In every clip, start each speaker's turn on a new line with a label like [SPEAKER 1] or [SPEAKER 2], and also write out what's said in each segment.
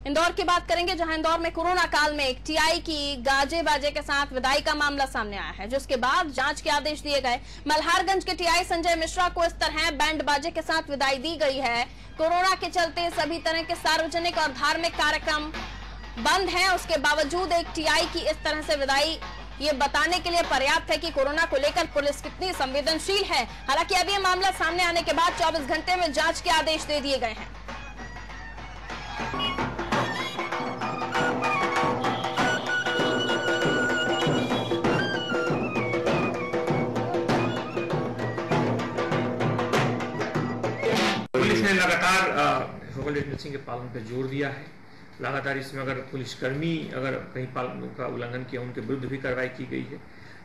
[SPEAKER 1] इंदौर की बात करेंगे, जहाँ इंदौर में कोरोना काल में एक टीआई की गाजे बाजे के साथ विदाई का मामला सामने आया है, जिसके बाद जाँच के आदेश दिए गए। मल्हारगंज के टीआई संजय मिश्रा को इस तरह बैंड बाजे के साथ विदाई दी गई है। कोरोना के चलते सभी तरह के सार्वजनिक और धार्मिक कार्यक्रम बंद हैं। उसके बावजूद एक टीआई की इस तरह से विदाई, ये बताने के लिए पर्याप्त है कि कोरोना को लेकर पुलिस कितनी संवेदनशील है। हालाँकि ये मामला सामने आने के बाद 24 घंटे में जाँच के आदेश दे दिए गए हैं।
[SPEAKER 2] सोशल डिस्टेंसिंग के पालन पर ज़ोर दिया है। लगातार इसमें अगर पुलिसकर्मी अगर कहीं पालन का उल्लंघन किया, उनके विरुद्ध भी कार्रवाई की गई है।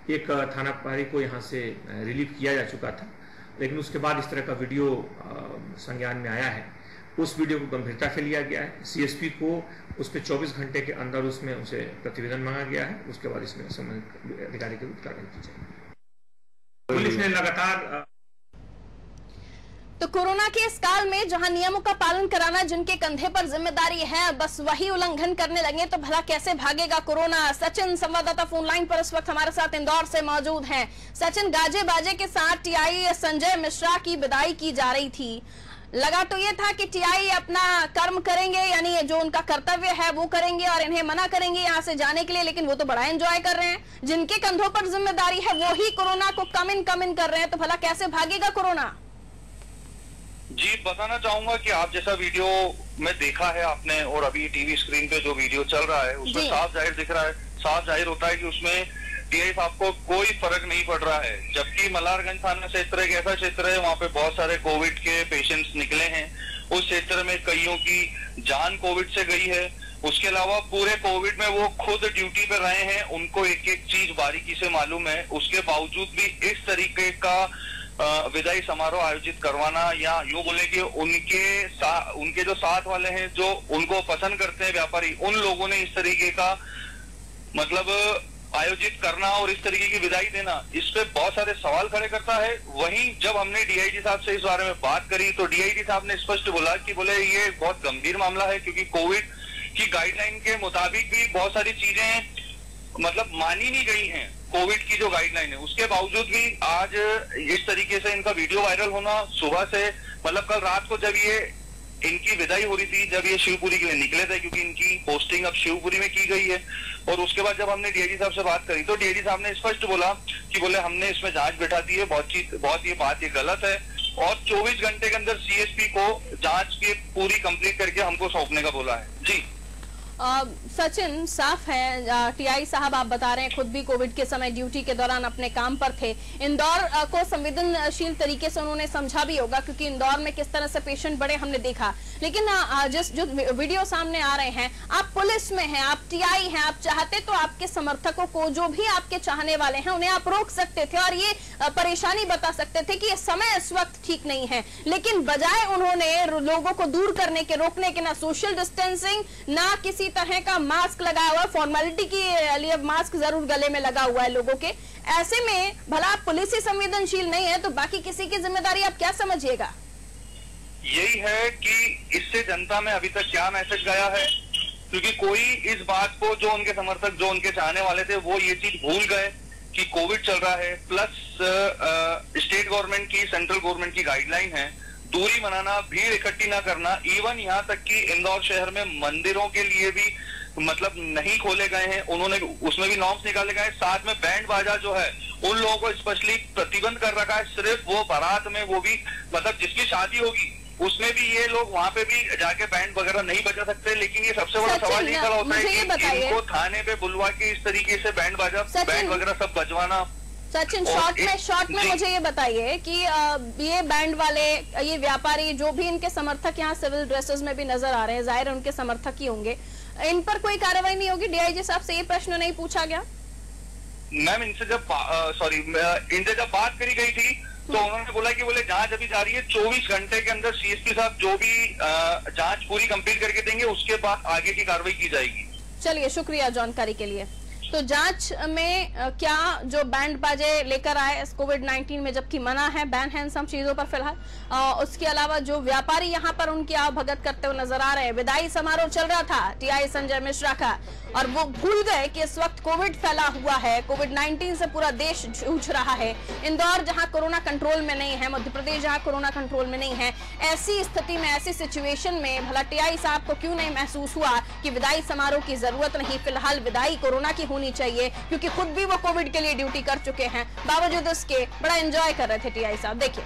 [SPEAKER 2] एक थाना प्रभारी को यहाँ से रिलीव किया जा चुका था। लेकिन उसके बाद इस तरह का वीडियो संज्ञान में आया है। उस वीडियो को गंभीरता से लिया गया है। सीएसपी को उस पर 24 घंटे के अंदर उसमें उसे प्रतिवेदन मांगा गया है। उसके बाद इसमें संबंधित अधिकारी के विरुद्ध कार्रवाई की जाएगी। पुलिस ने लगातार
[SPEAKER 1] तो कोरोना के इस काल में जहाँ नियमों का पालन कराना जिनके कंधे पर ज़िम्मेदारी है बस वही उल्लंघन करने लगे तो भला कैसे भागेगा कोरोना? सचिन, संवाददाता फ़ोन लाइन पर इस वक्त हमारे साथ इंदौर से मौजूद हैं। सचिन गाजे बाजे के साथ टीआई संजय मिश्रा की विदाई की जा रही थी। लगा तो ये था कि टीआई अपना कर्म करेंगे, यानी जो उनका कर्तव्य है, वो करेंगे और इन्हें मना करेंगे यहाँ से जाने के लिए, लेकिन वो तो बड़ा एंजॉय कर रहे हैं। जिनके कंधों पर ज़िम्मेदारी है, वो ही कोरोना को कम इन कम इन कर रहे हैं तो भला कैसे भागेगा कोरोना?
[SPEAKER 3] जी बताना चाहूँगा कि आप जैसा वीडियो में देखा है आपने और अभी टीवी स्क्रीन पे जो वीडियो चल रहा है उसमें साफ़ ज़ाहिर दिख रहा है साफ़ ज़ाहिर होता है कि उसमें टीआई साहब को कोई फ़र्क नहीं पड़ रहा है जबकि मल्हारगंज थाना क्षेत्र एक ऐसा क्षेत्र है वहाँ पे बहुत सारे कोविड के पेशेंट्स निकले हैं। उस क्षेत्र में कईयों की जान कोविड से गई है। उसके अलावा पूरे कोविड में वो खुद ड्यूटी पे रहे हैं उनको एक एक चीज़ बारीकी से मालूम है। उसके बावजूद भी इस तरीके का विदाई समारोह आयोजित करवाना या यूँ बोले कि उनके सा, उनके जो साथ वाले हैं जो उनको पसंद करते हैं व्यापारी उन लोगों ने इस तरीके का मतलब आयोजित करना और इस तरीके की विदाई देना इस पे बहुत सारे सवाल खड़े करता है। वहीं जब हमने डीआईजी साहब से इस बारे में बात करी तो डीआईजी साहब ने स्पष्ट बोला कि बोले ये बहुत गंभीर मामला है क्योंकि कोविड की गाइडलाइन के मुताबिक भी बहुत सारी चीज़ें मतलब मानी नहीं गई हैं। कोविड की जो गाइडलाइन है, उसके बावजूद भी आज इस तरीके से इनका वीडियो वायरल होना सुबह से मतलब कल रात को जब ये इनकी विदाई हो रही थी, जब ये शिवपुरी के लिए निकले थे, क्योंकि इनकी पोस्टिंग अब शिवपुरी में की गई है। और उसके बाद जब हमने डीआईजी साहब से बात करी तो डीआईजी साहब ने स्पष्ट बोला कि बोले, हमने इसमें जाँच बैठा दी है, बहुत चीज़ बहुत ये बात ये गलत है। और 24 घंटे के अंदर सीएसपी को जाँच की पूरी कंप्लीट करके हमको सौंपने का बोला है। जी।
[SPEAKER 1] सचिन साफ़ है टीआई साहब आप बता रहे हैं, खुद भी कोविड के समय ड्यूटी के दौरान अपने काम पर थे। इंदौर को संवेदनशील तरीके से उन्होंने समझा भी होगा, क्योंकि इंदौर में किस तरह से पेशेंट बड़े हमने देखा। लेकिन जिस, जो वीडियो सामने आ रहे हैं, आप पुलिस में हैं, आप टीआई हैं, आप चाहते तो आपके समर्थकों को, जो भी आपके चाहने वाले हैं, उन्हें आप रोक सकते थे और ये परेशानी बता सकते थे कि समय इस वक्त ठीक नहीं है। लेकिन बजाय उन्होंने लोगों को दूर करने के, रोकने के, ना सोशल डिस्टेंसिंग ना किसी तरह का मास्क लगाया हुआ फॉर्मेलिटी के लिए मास्क ज़रूर गले में लगा हुआ है लोगों के। ऐसे में भला आप पुलिस ही संवेदनशील नहीं है तो बाकी किसी की ज़िम्मेदारी आप क्या समझिएगा?
[SPEAKER 3] यही है कि इससे जनता में अभी तक क्या मैसेज गया है? क्योंकि कोई इस बात को जो उनके समर्थक, जो उनके चाहने वाले थे, वो ये चीज़ भूल गए कि कोविड चल रहा है। प्लस स्टेट गवर्नमेंट की सेंट्रल गवर्नमेंट की गाइडलाइन है। दूरी बनाना भीड़ इकट्ठी ना करना इवन यहाँ तक कि इंदौर शहर में मंदिरों के लिए भी मतलब नहीं खोले गए हैं। उन्होंने उसमें भी नॉर्म्स निकाले गए हैं। साथ में बैंड बाजा जो है उन लोगों को स्पेशली प्रतिबंध कर रखा है। सिर्फ़ वो बारात में वो भी मतलब जिसकी शादी होगी उसमें भी ये लोग वहाँ पे भी जाके बैंड वगैरह नहीं बजा सकते। लेकिन ये सबसे बड़ा सवाल ये खड़ा होता है कि इनको थाने पे बुलवा के इस तरीके से बैंड बाजा बैंड वगैरह सब बजवाना
[SPEAKER 1] सचिन शॉर्ट में शॉर्ट में मुझे ये बताइए कि ये बैंड वाले ये व्यापारी जो भी इनके समर्थक यहाँ सिविल ड्रेसेस में भी नज़र आ रहे हैं ज़ाहिर उनके समर्थक ही होंगे। इन पर कोई कार्रवाई नहीं होगी? डीआईजी साहब से ये प्रश्न नहीं पूछा गया?
[SPEAKER 3] मैम इनसे जब सॉरी इनसे जब बात करी गई थी तो उन्होंने बोला कि बोले जाँच अभी जारी है 24 घंटे के अंदर सीएसपी साहब जो भी जाँच पूरी कंप्लीट करके देंगे उसके बाद आगे की कार्रवाई की जाएगी।
[SPEAKER 1] चलिए शुक्रिया जानकारी के लिए। तो जाँच में क्या जो बैंड बाजे लेकर आए कोविड 19 में जबकि मना है बैन है सब चीज़ों पर फ़िलहाल। उसके अलावा जो व्यापारी यहाँ पर उनकी आवभगत करते हुए नज़र आ रहे हैं, विदाई समारोह चल रहा था टीआई संजय मिश्रा का, और वो भूल गए कि इस वक्त कोविड फैला हुआ है कोविड 19 से पूरा देश जूझ रहा है। इंदौर, जहाँ कोरोना कंट्रोल में नहीं है, मध्य प्रदेश, जहाँ कोरोना कंट्रोल में नहीं है, ऐसी स्थिति में, ऐसी सिचुएशन में भला टीआई साहब को क्यों नहीं महसूस हुआ कि विदाई समारोह की ज़रूरत नहीं? फ़िलहाल विदाई कोरोना की होनी चाहिए, क्योंकि खुद भी वो कोविड के लिए ड्यूटी कर चुके हैं। बावजूद उसके, बड़ा एंजॉय कर रहे थे टीआई साहब। देखिए।